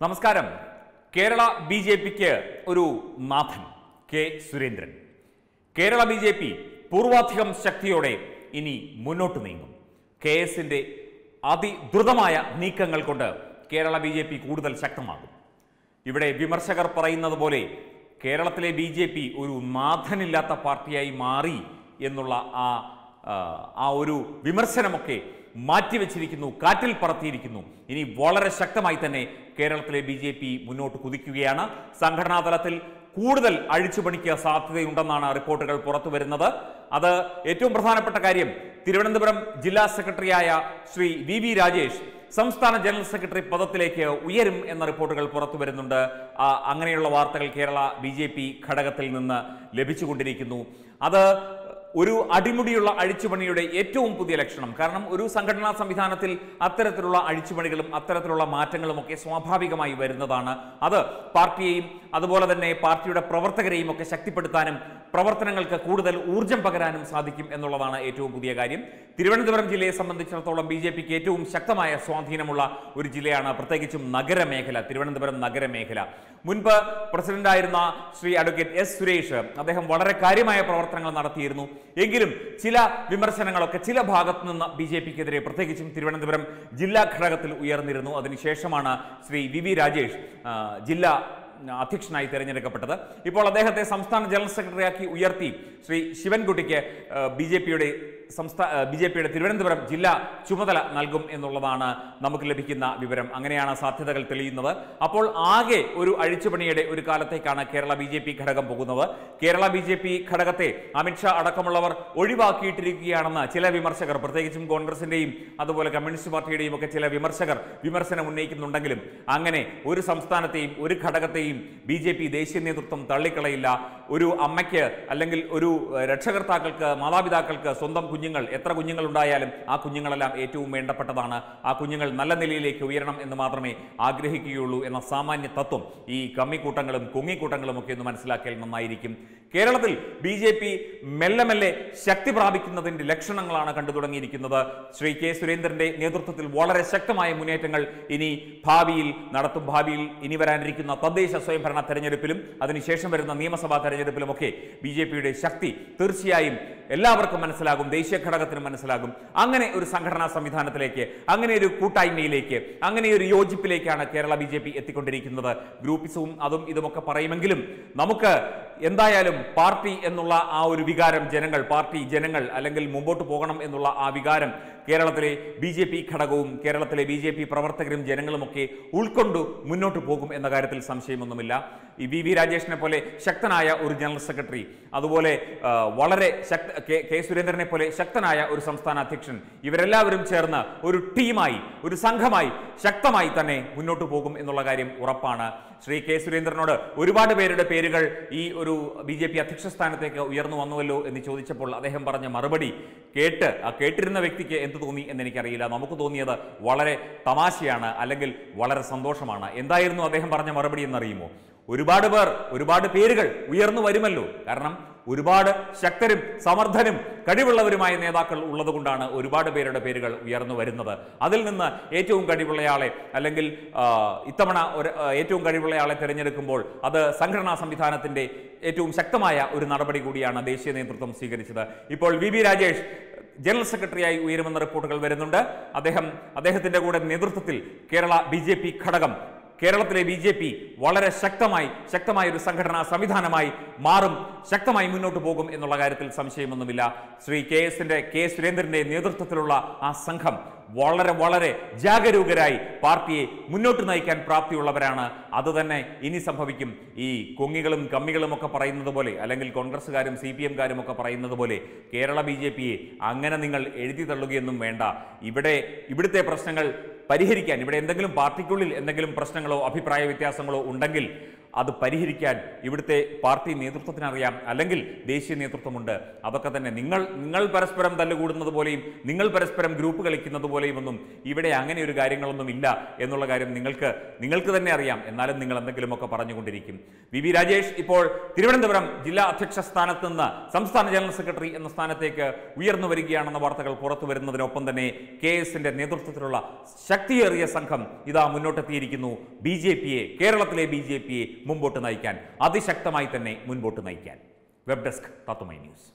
നമസ്കാരം. Kerala B J പിക്ക് ഒരു നാഥൻ K Surendran. Kerala B J P പൂർവാധികം ശക്തിയോടെ ഇനി മുന്നോട്ട് നീങ്ങും. കെ എസിന്റെ അതിദ്രുതമായ നീക്കങ്ങൾ കൊണ്ട് കേരള ബി ജെ പി കൂടുതൽ ശക്തമാകും. ഇവിടെ വിമർശകർ പറയുന്നത് പോലെ കേരളത്തിലെ ബി ജെ പി ഒരു നാഥനില്ലാത്ത പാർട്ടിയായി മാറി എന്നുള്ള ആ, ആ ഒരു വിമർശനമൊക്കെ മാറ്റിവെച്ചിരിക്കുന്നു കാറ്റിൽ പറത്തിയിരിക്കുന്നു. ഇനി വളരെ ശക്തമായി തന്നെ കേരളത്തിലെ ബി ജെ പി മുന്നോട്ട് കുതിക്കുകയാണ്. സംഘടനാ തലത്തിൽ കൂടുതൽ അഴിച്ചുപണിക്ക് സാധ്യതയുണ്ടെന്നാണ് റിപ്പോർട്ടുകൾ പുറത്തു വരുന്നത് അത് ഏറ്റവും പ്രധാനപ്പെട്ട കാര്യം തിരുവനന്തപുരം ജില്ലാ സെക്രട്ടറിയായ ശ്രീ വി വി രാജേഷ് സംസ്ഥാന ജനറൽ സെക്രട്ടറി പദത്തിലേക്ക് ഉയരും എന്ന റിപ്പോർട്ടുകൾ പുറത്തു വരുന്നുണ്ട് അങ്ങനെയുള്ള വാർത്തകൾ കേരള ബി ജെ പി ഘടകത്തിൽ നിന്ന് ലഭിച്ചുകൊണ്ടിരിക്കുന്നു. അത് ഒരു അടിമുടിയുള്ള അഴിച്ചുപണിയുടെ ഏറ്റവും പുതിയ ലക്ഷണം. കാരണം ഒരു സംഘടനാ സംവിധാനത്തിൽ അത്തരത്തിലുള്ള അഴിച്ചുപണികളും അത്തരത്തിലുള്ള മാറ്റങ്ങളും ഒക്കെ സ്വാഭാവികമായി വരുന്നതാണ്. അത് പാർട്ടിയെയും അതുപോലെ തന്നെ പാർട്ടിയുടെ പ്രവർത്തകരെയും ഒക്കെ ശക്തിപ്പെടുത്താനും പ്രവർത്തനങ്ങൾക്ക് കൂടുതൽ ഊർജം പകരാനും സാധിക്കും എന്നുള്ളതാണ് ഏറ്റവും പുതിയ കാര്യം. തിരുവനന്തപുരം ജില്ലയെ സംബന്ധിച്ചിടത്തോളം ബി ജെ പിക്ക് ഏറ്റവും ശക്തമായ സ്വാധീനമുള്ള ഒരു ജില്ലയാണ് പ്രത്യേകിച്ചും നഗരമേഖല തിരുവനന്തപുരം നഗരമേഖല. മുൻപ് പ്രസിഡന്റായിരുന്ന ശ്രീ അഡ്വക്കേറ്റ് എസ് സുരേഷ് അദ്ദേഹം വളരെ കാര്യമായ പ്രവർത്തനങ്ങൾ നടത്തിയിരുന്നു. എങ്കിലും ചില വിമർശനങ്ങളൊക്കെ ചില ഭാഗത്തു നിന്ന് ബി ജെ പിക്കെതിരെ പ്രത്യേകിച്ചും തിരുവനന്തപുരം ജില്ലാ ഘടകത്തിൽ ഉയർന്നിരുന്നു. അതിനുശേഷമാണ് ശ്രീ വി വി രാജേഷ് ജില്ലാ അധ്യക്ഷനായി തെരഞ്ഞെടുക്കപ്പെട്ടത്. ഇപ്പോൾ അദ്ദേഹത്തെ സംസ്ഥാന ജനറൽ സെക്രട്ടറിയാക്കി ഉയർത്തി ശ്രീ ശിവൻകുട്ടിക്ക് ബി ജെ പിയുടെ സംസ്ഥാന ബി ജെ പിയുടെ തിരുവനന്തപുരം ജില്ലാ ചുമതല നൽകും എന്നുള്ളതാണ് നമുക്ക് ലഭിക്കുന്ന വിവരം. അങ്ങനെയാണ് സാധ്യതകൾ തെളിയുന്നത്. അപ്പോൾ ആകെ ഒരു അഴിച്ചുപണിയുടെ ഒരു കാലത്തേക്കാണ് കേരള ബി ജെ പി ഘടകം പോകുന്നത്. കേരള ബി ജെ പി ഘടകത്തെ അമിത്ഷാ അടക്കമുള്ളവർ ഒഴിവാക്കിയിട്ടിരിക്കുകയാണെന്ന് ചില വിമർശകർ പ്രത്യേകിച്ചും കോൺഗ്രസിന്റെയും അതുപോലെ കമ്മ്യൂണിസ്റ്റ് പാർട്ടിയുടെയും ഒക്കെ ചില വിമർശകർ വിമർശനം ഉന്നയിക്കുന്നുണ്ടെങ്കിലും അങ്ങനെ ഒരു സംസ്ഥാനത്തെയും ഒരു ഘടകത്തെയും ബി ദേശീയ നേതൃത്വം തള്ളിക്കളയില്ല. ഒരു അമ്മയ്ക്ക് അല്ലെങ്കിൽ ഒരു രക്ഷകർത്താക്കൾക്ക് മാതാപിതാക്കൾക്ക് സ്വന്തം കുഞ്ഞുങ്ങൾ എത്ര കുഞ്ഞുങ്ങൾ ഉണ്ടായാലും ആ കുഞ്ഞുങ്ങളെല്ലാം ഏറ്റവും വേണ്ടപ്പെട്ടതാണ്. ആ കുഞ്ഞുങ്ങൾ നല്ല നിലയിലേക്ക് ഉയരണം എന്ന് മാത്രമേ ആഗ്രഹിക്കുകയുള്ളൂ എന്ന സാമാന്യ തത്വം ഈ കമ്മിക്കൂട്ടങ്ങളും കുങ്ങിക്കൂട്ടങ്ങളും ഒക്കെ ഒന്ന് മനസ്സിലാക്കിയാൽ നന്നായിരിക്കും. കേരളത്തിൽ ബി ജെ പി മെല്ലെ മെല്ലെ ശക്തി പ്രാപിക്കുന്നതിന്റെ ലക്ഷണങ്ങളാണ് കണ്ടു തുടങ്ങിയിരിക്കുന്നത്. ശ്രീ കെ സുരേന്ദ്രന്റെ നേതൃത്വത്തിൽ വളരെ ശക്തമായ മുന്നേറ്റങ്ങൾ ഇനി ഭാവിയിൽ നടത്തും. ഭാവിയിൽ ഇനി വരാനിരിക്കുന്ന തദ്ദേശ സ്വയംഭരണ തെരഞ്ഞെടുപ്പിലും അതിനുശേഷം വരുന്ന നിയമസഭാ തെരഞ്ഞെടുപ്പിലുമൊക്കെ ബി ജെ പിയുടെ ശക്തി തീർച്ചയായും എല്ലാവർക്കും മനസ്സിലാകും ദേശീയ ഘടകത്തിന് മനസ്സിലാകും. അങ്ങനെ ഒരു സംഘടനാ സംവിധാനത്തിലേക്ക് അങ്ങനെ ഒരു കൂട്ടായ്മയിലേക്ക് അങ്ങനെ ഒരു യോജിപ്പിലേക്കാണ് കേരള ബി ജെ പി എത്തിക്കൊണ്ടിരിക്കുന്നത്. ഗ്രൂപ്പിസവും അതും ഇതുമൊക്കെ പറയുമെങ്കിലും നമുക്ക് എന്തായാലും പാർട്ടി എന്നുള്ള ആ ഒരു വികാരം ജനങ്ങൾ പാർട്ടി ജനങ്ങൾ അല്ലെങ്കിൽ മുമ്പോട്ട് പോകണം എന്നുള്ള ആ വികാരം കേരളത്തിലെ ബി ജെ പി ഘടകവും കേരളത്തിലെ ബി ജെ പി പ്രവർത്തകരും ജനങ്ങളുമൊക്കെ ഉൾക്കൊണ്ടു മുന്നോട്ട് പോകും എന്ന കാര്യത്തിൽ സംശയമൊന്നുമില്ല. ഈ വി വി രാജേഷിനെ പോലെ ശക്തനായ ഒരു ജനറൽ സെക്രട്ടറി അതുപോലെ വളരെ ശക്ത കെ സുരേന്ദ്രനെ പോലെ ശക്തനായ ഒരു സംസ്ഥാന അധ്യക്ഷൻ ഇവരെല്ലാവരും ചേർന്ന് ഒരു ടീമായി ഒരു സംഘമായി ശക്തമായി തന്നെ മുന്നോട്ട് പോകും എന്നുള്ള കാര്യം ഉറപ്പാണ്. ശ്രീ കെ സുരേന്ദ്രനോട് ഒരുപാട് പേരുടെ പേരുകൾ ഈ ഒരു ബി ജെ പി അധ്യക്ഷ സ്ഥാനത്തേക്ക് ഉയർന്നു വന്നുവല്ലോ എന്ന് ചോദിച്ചപ്പോൾ അദ്ദേഹം പറഞ്ഞ മറുപടി കേട്ട് ആ കേട്ടിരുന്ന വ്യക്തിക്ക് എന്ത് തോന്നി എന്ന് എനിക്കറിയില്ല നമുക്ക് തോന്നിയത് വളരെ തമാശയാണ് അല്ലെങ്കിൽ വളരെ സന്തോഷമാണ്. എന്തായിരുന്നു അദ്ദേഹം പറഞ്ഞ മറുപടി എന്നറിയുമോ? ഒരുപാട് പേർ ഒരുപാട് പേരുകൾ ഉയർന്നു വരുമല്ലോ. കാരണം ഒരുപാട് ശക്തരും സമർത്ഥനും കഴിവുള്ളവരുമായ നേതാക്കൾ ഉള്ളതുകൊണ്ടാണ് ഒരുപാട് പേരുടെ പേരുകൾ ഉയർന്നു വരുന്നത്. അതിൽ നിന്ന് ഏറ്റവും കഴിവുള്ളയാളെ അല്ലെങ്കിൽ ഇത്തവണ ഒരു ഏറ്റവും കഴിവുള്ളയാളെ തിരഞ്ഞെടുക്കുമ്പോൾ അത് സംഘടനാ സംവിധാനത്തിന്റെ ഏറ്റവും ശക്തമായ ഒരു നടപടി കൂടിയാണ് ദേശീയ നേതൃത്വം സ്വീകരിച്ചത്. ഇപ്പോൾ വി വി രാജേഷ് ജനറൽ സെക്രട്ടറിയായി ഉയരുമെന്ന റിപ്പോർട്ടുകൾ വരുന്നുണ്ട്. അദ്ദേഹം അദ്ദേഹത്തിന്റെ കൂടെ നേതൃത്വത്തിൽ കേരള ബി ഘടകം കേരളത്തിലെ ബി ജെ പി വളരെ ശക്തമായി ശക്തമായ ഒരു സംഘടനാ സംവിധാനമായി മാറും ശക്തമായി മുന്നോട്ട് പോകും എന്നുള്ള കാര്യത്തിൽ സംശയമൊന്നുമില്ല. ശ്രീ കെ എസിന്റെ കെ സുരേന്ദ്രന്റെ നേതൃത്വത്തിലുള്ള ആ സംഘം വളരെ വളരെ ജാഗരൂകരായി പാർട്ടിയെ മുന്നോട്ട് നയിക്കാൻ പ്രാപ്തിയുള്ളവരാണ്. അത് തന്നെ ഇനി സംഭവിക്കും. ഈ കൊങ്ങികളും കമ്മികളും ഒക്കെ പറയുന്നത് പോലെ അല്ലെങ്കിൽ കോൺഗ്രസ്സുകാരും സി പി എംകാരും ഒക്കെ പറയുന്നത് പോലെ കേരള ബി ജെ പിയെ അങ്ങനെ നിങ്ങൾ എഴുതി തള്ളുകയൊന്നും വേണ്ട. ഇവിടെ ഇവിടുത്തെ പ്രശ്നങ്ങൾ പരിഹരിക്കാൻ ഇവിടെ എന്തെങ്കിലും പാർട്ടിക്കുള്ളിൽ എന്തെങ്കിലും പ്രശ്നങ്ങളോ അഭിപ്രായ വ്യത്യാസങ്ങളോ ഉണ്ടെങ്കിൽ അത് പരിഹരിക്കാൻ ഇവിടുത്തെ പാർട്ടി നേതൃത്വത്തിനറിയാം. അല്ലെങ്കിൽ ദേശീയ നേതൃത്വമുണ്ട്. അതൊക്കെ തന്നെ നിങ്ങൾ നിങ്ങൾ പരസ്പരം തല്ലുകൂടുന്നത് പോലെയും നിങ്ങൾ പരസ്പരം ഗ്രൂപ്പ് കളിക്കുന്നത് പോലെയും ഒന്നും ഇവിടെ അങ്ങനെ ഒരു കാര്യങ്ങളൊന്നും ഇല്ല എന്നുള്ള കാര്യം നിങ്ങൾക്ക് നിങ്ങൾക്ക് തന്നെ അറിയാം. എന്നാലും നിങ്ങൾ എന്തെങ്കിലുമൊക്കെ പറഞ്ഞുകൊണ്ടിരിക്കും. വി വി രാജേഷ് ഇപ്പോൾ തിരുവനന്തപുരം ജില്ലാ അധ്യക്ഷ സ്ഥാനത്ത് നിന്ന് സംസ്ഥാന ജനറൽ സെക്രട്ടറി എന്ന സ്ഥാനത്തേക്ക് ഉയർന്നു വരികയാണെന്ന വാർത്തകൾ പുറത്തു വരുന്നതിനൊപ്പം തന്നെ കെ എസിന്റെ നേതൃത്വത്തിലുള്ള ശക്തിയേറിയ സംഘം ഇതാ മുന്നോട്ടെത്തിയിരിക്കുന്നു. ബി ജെ പിയെ കേരളത്തിലെ ബി ജെ പിയെ മുമ്പോട്ട് നയിക്കാൻ അതിശക്തമായി തന്നെ മുൻപോട്ട് നയിക്കാൻ. വെബ് ഡെസ്ക് തത്തുമൈ ന്യൂസ്.